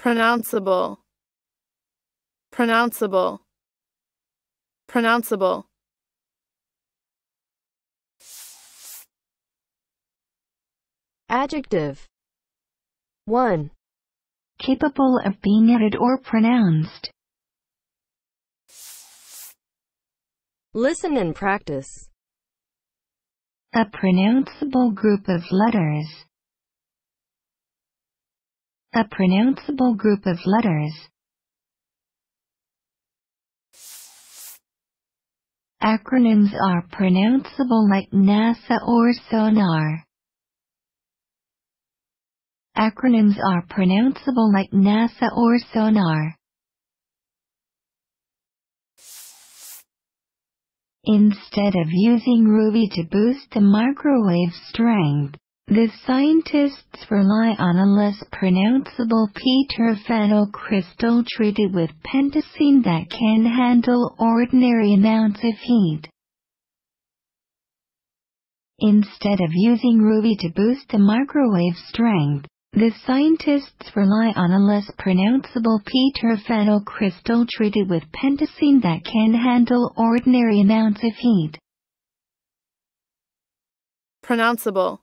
pronounceable, pronounceable, pronounceable. Adjective 1. capable of being uttered or pronounced. Listen and practice. A pronounceable group of letters. A pronounceable group of letters. Acronyms are pronounceable like NASA or SONAR. Acronyms are pronounceable like NASA or SONAR. Instead of using Ruby to boost the microwave strength, the scientists rely on a less pronounceable p-terphenyl crystal treated with pentacene that can handle ordinary amounts of heat. Instead of using Ruby to boost the microwave strength, the scientists rely on a less pronounceable p-terphenyl crystal treated with pentacene that can handle ordinary amounts of heat. pronounceable,